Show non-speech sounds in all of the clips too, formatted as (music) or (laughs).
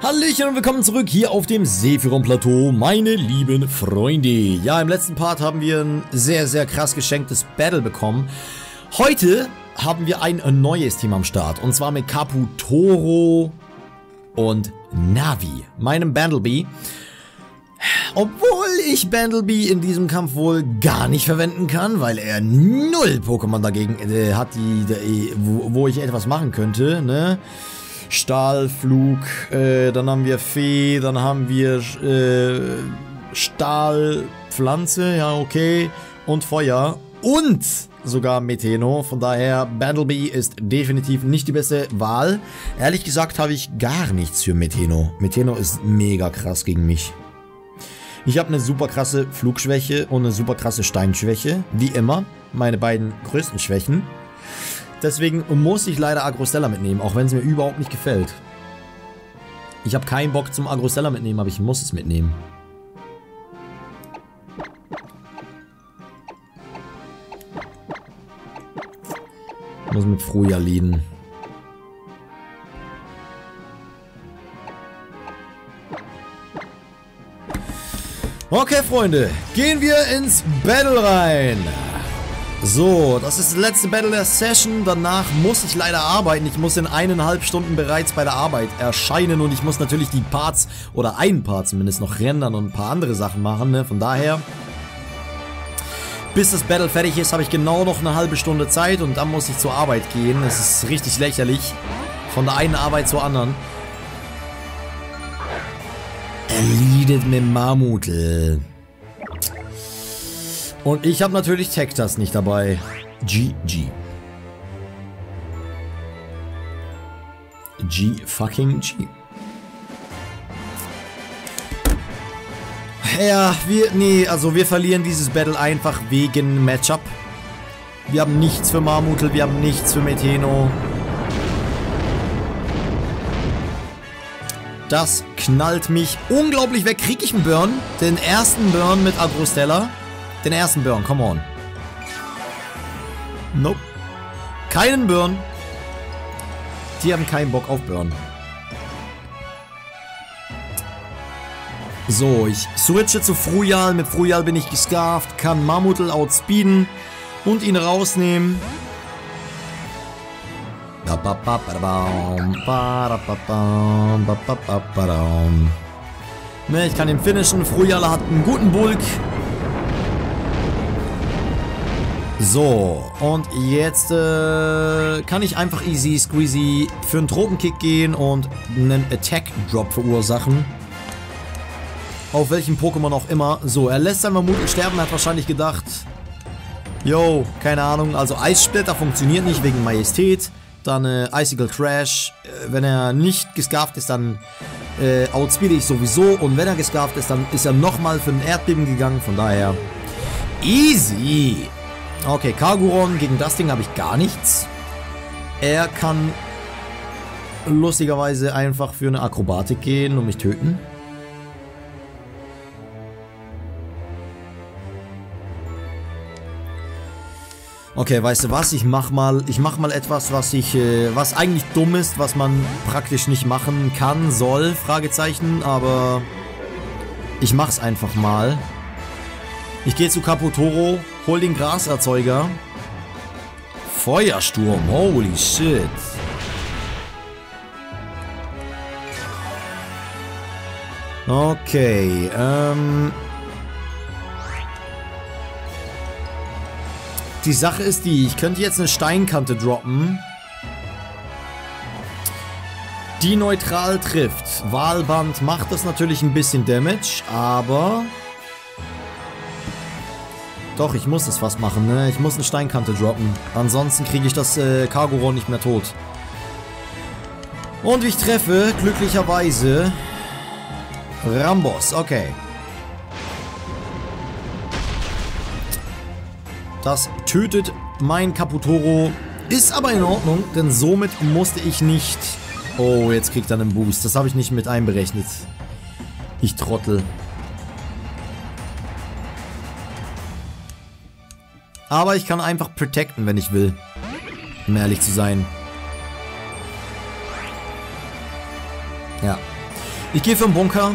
Hallöchen und willkommen zurück hier auf dem Sephiron-Plateau, meine lieben Freunde. Ja, im letzten Part haben wir ein sehr, sehr krass geschenktes Battle bekommen. Heute haben wir ein neues Team am Start und zwar mit Caputoro und Navi, meinem Bandleby. Obwohl ich Bandleby in diesem Kampf wohl gar nicht verwenden kann, weil er null Pokémon dagegen äh, hat, die, die, wo, wo ich etwas machen könnte, ne? Stahlflug, äh, dann haben wir Fee, dann haben wir äh, Stahlpflanze, ja okay, und Feuer und sogar Meteno. Von daher, Bandleby ist definitiv nicht die beste Wahl. Ehrlich gesagt habe ich gar nichts für Meteno. Meteno ist mega krass gegen mich. Ich habe eine super krasse Flugschwäche und eine super krasse Steinschwäche. Wie immer, meine beiden größten Schwächen. Deswegen muss ich leider Agrostella mitnehmen, auch wenn es mir überhaupt nicht gefällt. Ich habe keinen Bock zum Agrostella mitnehmen, aber ich muss es mitnehmen. Ich muss mit Fruja leaden. Okay, Freunde, gehen wir ins Battle rein. So, das ist das letzte Battle der Session. Danach muss ich leider arbeiten. Ich muss in eineinhalb Stunden bereits bei der Arbeit erscheinen und ich muss natürlich die Parts, oder einen Part zumindest, noch rendern und ein paar andere Sachen machen. Ne? Von daher, bis das Battle fertig ist, habe ich genau noch eine halbe Stunde Zeit und dann muss ich zur Arbeit gehen. Es ist richtig lächerlich. Von der einen Arbeit zur anderen. Er mit Mammutl. Und ich habe natürlich Tektas nicht dabei. GG. G fucking G. Ja, wir, nee, also wir verlieren dieses Battle einfach wegen Matchup. Wir haben nichts für Marmutel, wir haben nichts für Meteno. Das knallt mich unglaublich weg. Krieg ich einen Burn? Den ersten Burn mit Agrostella? Den ersten Burn, come on. Nope. Keinen Burn. Die haben keinen Bock auf Burn. So, ich switche zu Frujal. Mit Frujal bin ich gescarft, kann Mammutl outspeeden und ihn rausnehmen. Ne, ich kann ihn finishen. Frujal hat einen guten Bulk. So, und jetzt äh, kann ich einfach easy squeezy für einen Tropenkick gehen und einen Attack-Drop verursachen. Auf welchem Pokémon auch immer. So, er lässt sein Mammut sterben, hat wahrscheinlich gedacht, yo, keine Ahnung, also Eissplitter funktioniert nicht wegen Majestät. Dann äh, Icicle Crash, äh, wenn er nicht gescarft ist, dann äh, outspeede ich sowieso. Und wenn er gescarft ist, dann ist er nochmal für ein Erdbeben gegangen, von daher easy. Okay, Kaguron, gegen das Ding habe ich gar nichts. Er kann lustigerweise einfach für eine Akrobatik gehen und mich töten. Okay, weißt du was? Ich mach mal, ich mach mal etwas, was ich, äh, was eigentlich dumm ist, was man praktisch nicht machen kann, soll, Fragezeichen, aber ich mach's einfach mal. Ich gehe zu Caputoro, hol den Graserzeuger. Feuersturm, holy shit. Okay, ähm... Die Sache ist die, ich könnte jetzt eine Steinkante droppen. Die neutral trifft. Wahlband macht das natürlich ein bisschen Damage, aber... Doch, ich muss es fast machen, ne? Ich muss eine Steinkante droppen. Ansonsten kriege ich das äh, Cargoron nicht mehr tot. Und ich treffe, glücklicherweise, Rambos. Okay. Das tötet mein Caputoro. Ist aber in Ordnung, denn somit musste ich nicht... Oh, jetzt kriegt er einen Boost. Das habe ich nicht mit einberechnet. Ich Trottel. Aber ich kann einfach protecten, wenn ich will. Um ehrlich zu sein. Ja. Ich gehe für den Bunker.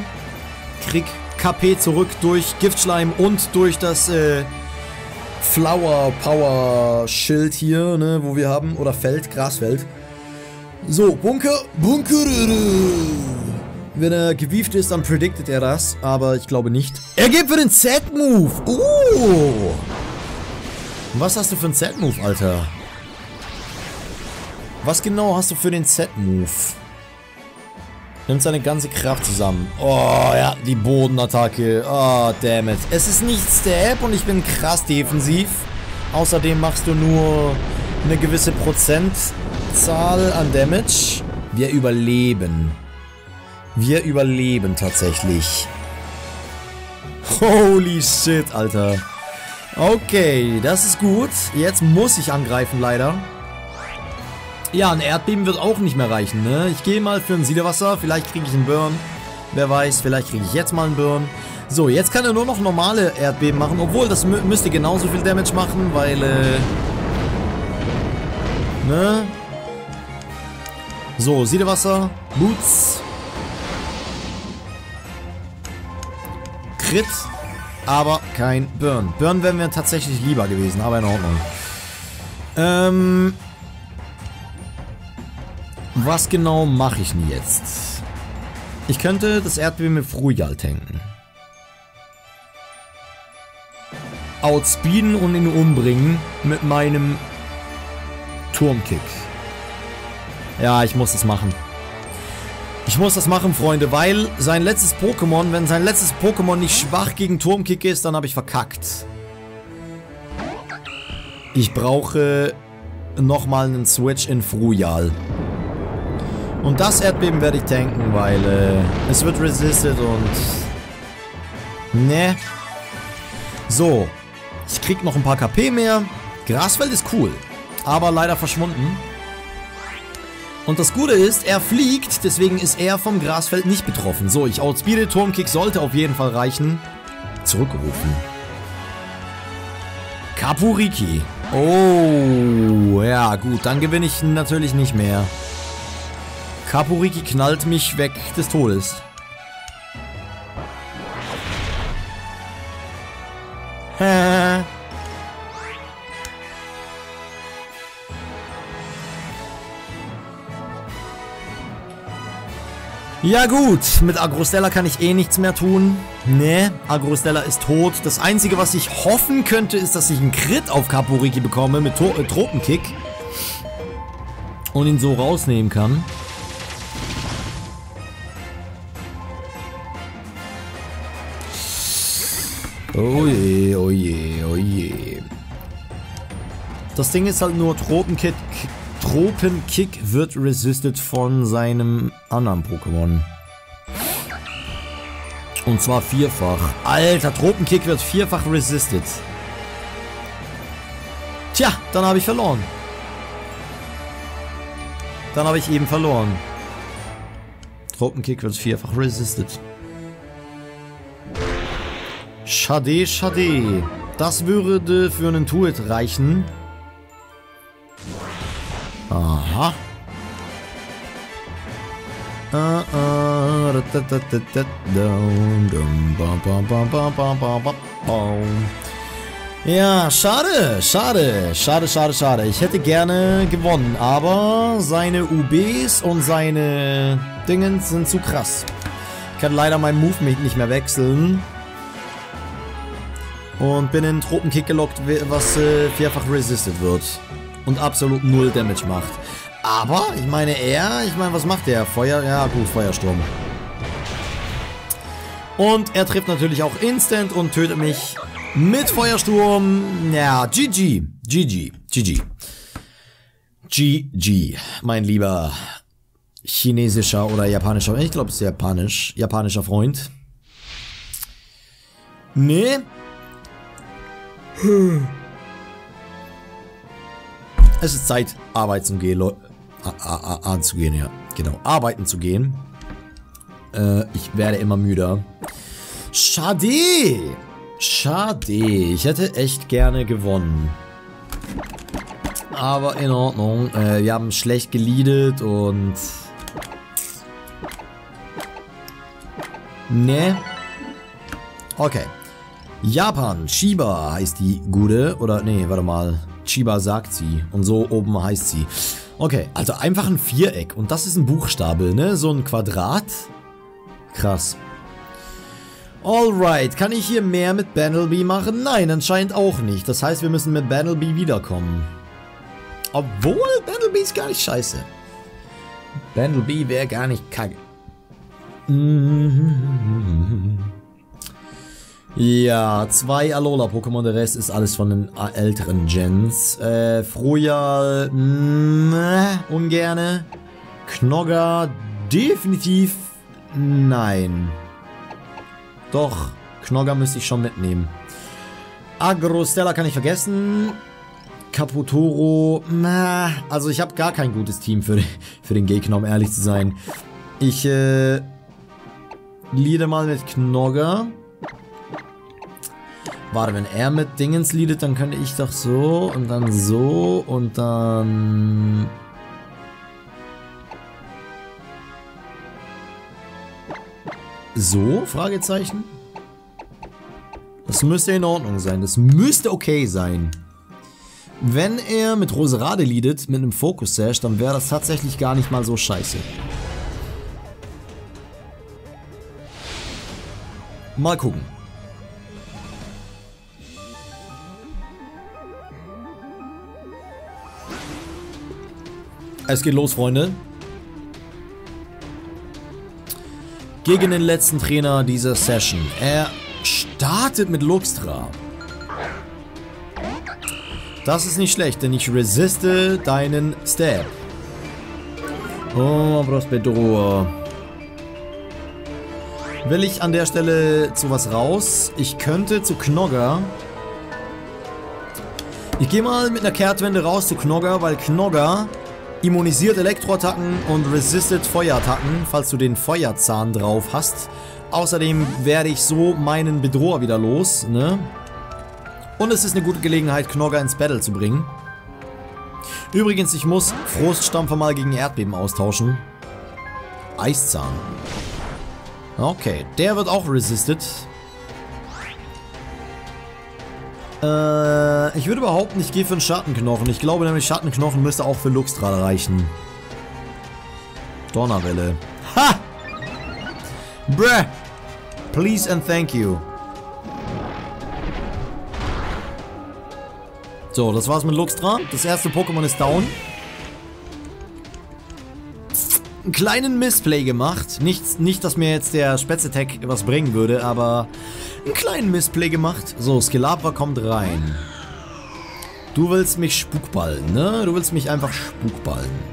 Krieg KP zurück durch Giftschleim und durch das äh, Flower Power Schild hier, ne, wo wir haben. Oder Feld, Grasfeld. So, Bunker, Bunker. Wenn er gewieft ist, dann prediktet er das, aber ich glaube nicht. Er geht für den Z-Move. Uh. Was hast du für einen Z-Move, Alter? Was genau hast du für den Z-Move? Nimmt seine ganze Kraft zusammen. Oh, ja, die Bodenattacke. Oh, damn it. Es ist nicht Stab und ich bin krass defensiv. Außerdem machst du nur eine gewisse Prozentzahl an Damage. Wir überleben. Wir überleben tatsächlich. Holy shit, Alter. Okay, das ist gut. Jetzt muss ich angreifen, leider. Ja, ein Erdbeben wird auch nicht mehr reichen, ne? Ich gehe mal für ein Siedewasser. Vielleicht kriege ich einen Burn. Wer weiß, vielleicht kriege ich jetzt mal einen Burn. So, jetzt kann er nur noch normale Erdbeben machen. Obwohl, das mü müsste genauso viel Damage machen, weil, äh... Ne? So, Siedewasser. Boots. Crit, aber kein Burn. Burn wäre mir tatsächlich lieber gewesen, aber in Ordnung. Ähm, was genau mache ich denn jetzt? Ich könnte das Erdbeben mit Frujal tanken. Outspeeden und ihn umbringen mit meinem Turmkick. Ja, ich muss das machen. Ich muss das machen, Freunde, weil sein letztes Pokémon, wenn sein letztes Pokémon nicht schwach gegen Turmkick ist, dann habe ich verkackt. Ich brauche nochmal einen Switch in Frujal. Und das Erdbeben werde ich tanken, weil äh, es wird resisted und... Ne. So. Ich krieg noch ein paar KP mehr. Grasfeld ist cool. Aber leider verschwunden. Und das Gute ist, er fliegt, deswegen ist er vom Grasfeld nicht betroffen. So, ich outspeede, Turmkick sollte auf jeden Fall reichen. Zurückgerufen. Kapuriki. Oh, ja gut, dann gewinne ich natürlich nicht mehr. Kapuriki knallt mich weg des Todes. Ja gut, mit Agrostella kann ich eh nichts mehr tun. Ne, Agrostella ist tot. Das Einzige, was ich hoffen könnte, ist, dass ich einen Crit auf Kapuriki bekomme mit to äh, Tropenkick. Und ihn so rausnehmen kann. Oh je, oh je, oh je. Das Ding ist halt nur Tropenkick Tropenkick wird resisted von seinem anderen Pokémon. Und zwar vierfach. Alter, Tropenkick wird vierfach resisted. Tja, dann habe ich verloren. Dann habe ich eben verloren. Tropenkick wird vierfach resisted. Schade, schade. Das würde für einen Tuit reichen. Aha. Ja, schade, schade, schade, schade, schade. Ich hätte gerne gewonnen, aber seine UBs und seine Dingens sind zu krass. Ich kann leider mein Movement nicht mehr wechseln. Und bin in Tropenkick gelockt, was äh, vierfach resisted wird und absolut null Damage macht. Aber, ich meine, er, ich meine, was macht der? Feuer, ja gut, Feuersturm. Und er trifft natürlich auch instant und tötet mich mit Feuersturm. Ja, GG, GG, GG. GG, mein lieber chinesischer oder japanischer, ich glaube es ist japanisch, japanischer Freund. Nee. Hm. Es ist Zeit, arbeiten zu gehen. Anzugehen, ja. Genau. Arbeiten zu gehen. Äh, ich werde immer müder. Schade! Schade. Ich hätte echt gerne gewonnen. Aber in Ordnung. Äh, wir haben schlecht geleadet und... Ne. Okay. Japan, Chiba heißt die Gude. Oder, nee, warte mal. Chiba sagt sie. Und so oben heißt sie. Okay, also einfach ein Viereck. Und das ist ein Buchstabe, ne? So ein Quadrat. Krass. Alright, kann ich hier mehr mit Bandelby machen? Nein, anscheinend auch nicht. Das heißt, wir müssen mit Bandelby wiederkommen. Obwohl, Bandelby ist gar nicht scheiße. Bandelby wäre gar nicht kacke. (laughs) Ja, zwei Alola-Pokémon, der Rest ist alles von den älteren Gens. Äh, Froja, mh, ungerne. Knogger, definitiv nein. Doch, Knogger müsste ich schon mitnehmen. Agrostella kann ich vergessen. Caputoro, na, also ich habe gar kein gutes Team für, für den Gegner, um ehrlich zu sein. Ich, äh, liede mal mit Knogger. Warte, wenn er mit Dingens liedet, dann könnte ich doch so und dann so und dann... So? Fragezeichen? Das müsste in Ordnung sein. Das müsste okay sein. Wenn er mit Roserade leadet, mit einem Focus Sash, dann wäre das tatsächlich gar nicht mal so scheiße. Mal gucken. Es geht los, Freunde. Gegen den letzten Trainer dieser Session. Er startet mit Luxtra. Das ist nicht schlecht, denn ich resiste deinen Stab. Oh, Prospedor. Will ich an der Stelle zu was raus? Ich könnte zu Knogger. Ich gehe mal mit einer Kehrtwende raus zu Knogger, weil Knogger immunisiert Elektroattacken und resistet Feuerattacken, falls du den Feuerzahn drauf hast. Außerdem werde ich so meinen Bedroher wieder los, ne? Und es ist eine gute Gelegenheit, Knogger ins Battle zu bringen. Übrigens, ich muss Froststampfer mal gegen Erdbeben austauschen. Eiszahn. Okay, der wird auch resisted. Äh, ich würde behaupten, ich gehe für einen Schattenknochen. Ich glaube nämlich, Schattenknochen müsste auch für Luxtra reichen. Donnerwelle. Ha! Bruh! Please and thank you. So, das war's mit Luxtra. Das erste Pokémon ist down. Einen kleinen Missplay gemacht. Nicht, nicht dass mir jetzt der Spätze-Tag was bringen würde, aber einen kleinen Missplay gemacht. So, Skelabra kommt rein. Du willst mich spukballen, ne? Du willst mich einfach spukballen.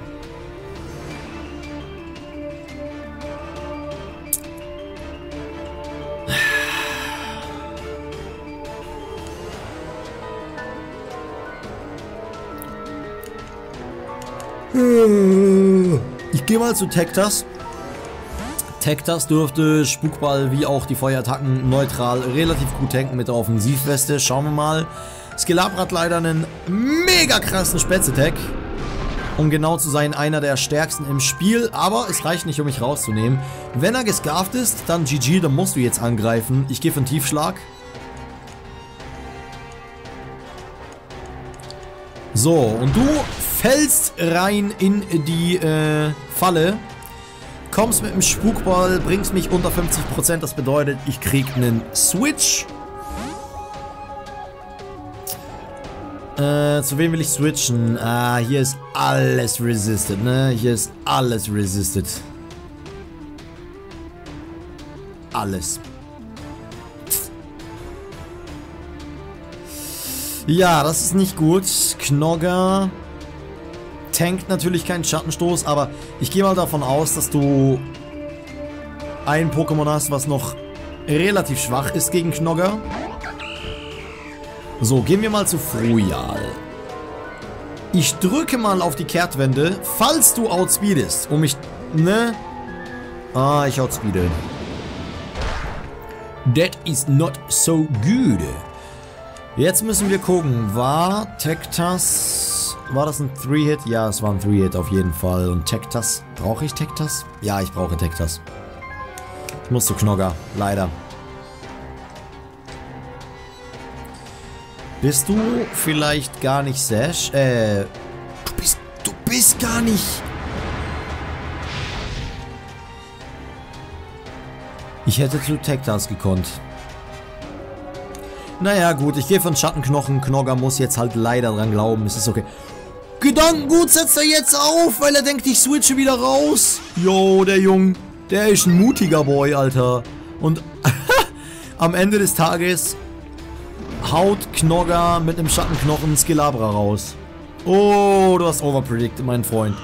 Ich gehe mal zu Tektas. Tektas dürfte Spukball wie auch die Feuerattacken neutral relativ gut tanken mit der Offensivweste. Schauen wir mal. Skilabra hat leider einen mega krassen Spätze-Tag. Um genau zu sein, einer der stärksten im Spiel. Aber es reicht nicht, um mich rauszunehmen. Wenn er gescarft ist, dann GG, dann musst du jetzt angreifen. Ich gehe für einen Tiefschlag. So, und du fällst rein in die äh, Falle. Kommst mit dem Spukball, bringst mich unter 50%. Das bedeutet, ich krieg einen Switch. Äh, zu wem will ich switchen? Ah, hier ist alles resisted, ne? Hier ist alles resisted. Alles. Ja, das ist nicht gut. Knogger tankt natürlich keinen Schattenstoß, aber ich gehe mal davon aus, dass du ein Pokémon hast, was noch relativ schwach ist gegen Knogger. So, gehen wir mal zu Frujal. Ich drücke mal auf die Kehrtwende, falls du outspeedest, um mich, ne? Ah, ich outspeede. That is not so good. Jetzt müssen wir gucken, war Tektas, war das ein 3-Hit? Ja, es war ein 3-Hit auf jeden Fall. Und Tektas, brauche ich Tektas? Ja, ich brauche Tektas. Ich muss zu Knogger, leider. Bist du vielleicht gar nicht Sash? Äh, du bist, du bist gar nicht... Ich hätte zu Tektas gekonnt. Naja, gut, ich gehe von Schattenknochen. Knogger muss jetzt halt leider dran glauben. Es ist okay. Gedankengut setzt er jetzt auf, weil er denkt, ich switche wieder raus. Jo, der Jung, der ist ein mutiger Boy, Alter. Und (laughs) am Ende des Tages haut Knogger mit einem Schattenknochen Skilabra raus. Oh, du hast overpredicted, mein Freund.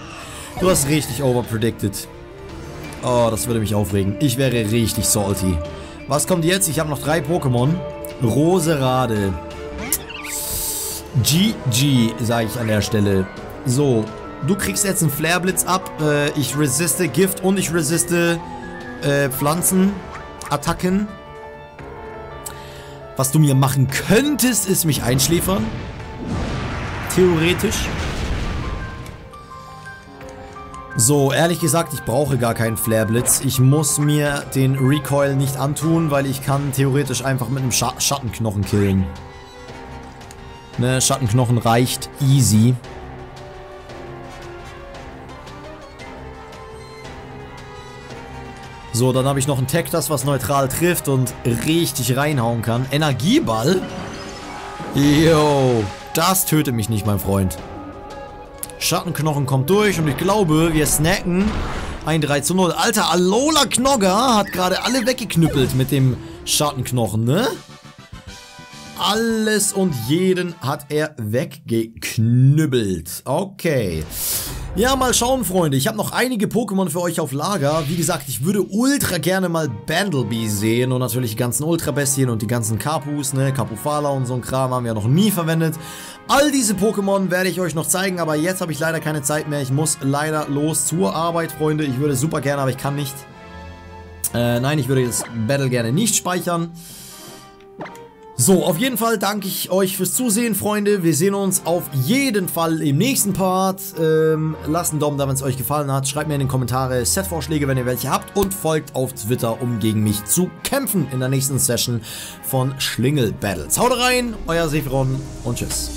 Du hast richtig overpredicted. Oh, das würde mich aufregen. Ich wäre richtig salty. Was kommt jetzt? Ich habe noch drei Pokémon. Roserade. GG, sage ich an der Stelle. So, du kriegst jetzt einen Flareblitz ab. Äh, ich resiste Gift und ich resiste äh, Pflanzenattacken. Was du mir machen könntest, ist mich einschläfern. Theoretisch. So, ehrlich gesagt, ich brauche gar keinen Flareblitz. Ich muss mir den Recoil nicht antun, weil ich kann theoretisch einfach mit einem Scha Schattenknochen killen. Ne, Schattenknochen reicht easy. So, dann habe ich noch ein Tech, das was neutral trifft und richtig reinhauen kann. Energieball? Yo, das tötet mich nicht, mein Freund. Schattenknochen kommt durch und ich glaube, wir snacken ein 3 zu 0. Alter, Alola Knogger hat gerade alle weggeknüppelt mit dem Schattenknochen, ne? Alles und jeden hat er weggeknüppelt. Okay. Ja, mal schauen, Freunde. Ich habe noch einige Pokémon für euch auf Lager. Wie gesagt, ich würde ultra gerne mal Bandlebee sehen und natürlich die ganzen Ultra-Bestien und die ganzen Kapus, ne, Kapufala und so ein Kram haben wir noch nie verwendet. All diese Pokémon werde ich euch noch zeigen, aber jetzt habe ich leider keine Zeit mehr. Ich muss leider los zur Arbeit, Freunde. Ich würde super gerne, aber ich kann nicht. Äh, nein, ich würde das Battle gerne nicht speichern. So, auf jeden Fall danke ich euch fürs Zusehen, Freunde. Wir sehen uns auf jeden Fall im nächsten Part. Ähm, lasst einen Daumen da, wenn es euch gefallen hat. Schreibt mir in den Kommentare Set-Vorschläge, wenn ihr welche habt. Und folgt auf Twitter, um gegen mich zu kämpfen in der nächsten Session von Schlingel Battles. Haut rein, euer Sephiron und tschüss.